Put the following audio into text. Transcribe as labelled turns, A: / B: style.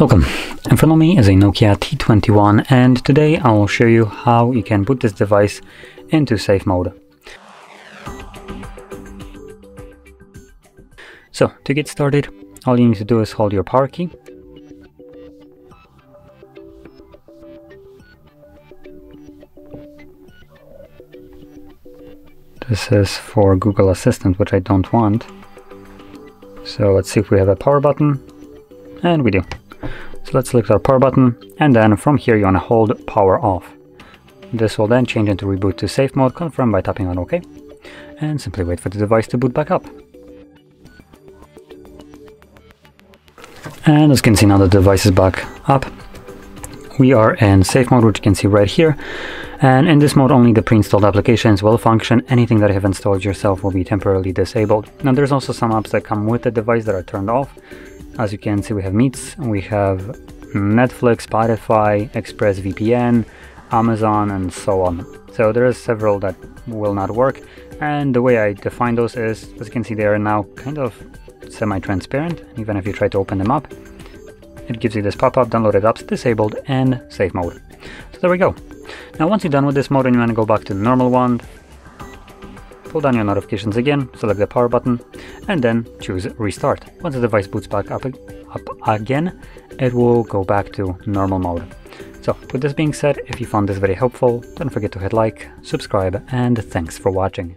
A: Welcome. In front of me is a Nokia T21 and today I will show you how you can put this device into safe mode. So to get started all you need to do is hold your power key This is for Google Assistant, which I don't want. So let's see if we have a power button. And we do. So let's select our power button and then from here you want to hold power off. This will then change into reboot to safe mode, confirm by tapping on OK. And simply wait for the device to boot back up. And as you can see now the device is back up. We are in safe mode which you can see right here. And in this mode only the pre-installed applications will function. Anything that you have installed yourself will be temporarily disabled. Now there's also some apps that come with the device that are turned off. As you can see, we have Meets, we have Netflix, Spotify, ExpressVPN, Amazon, and so on. So there are several that will not work. And the way I define those is, as you can see, they are now kind of semi-transparent. Even if you try to open them up, it gives you this pop-up, downloaded apps disabled, and safe mode. So there we go. Now once you're done with this mode and you want to go back to the normal one, pull down your notifications again, select the power button, and then choose restart. Once the device boots back up, up again, it will go back to normal mode. So with this being said, if you found this very helpful, don't forget to hit like, subscribe, and thanks for watching.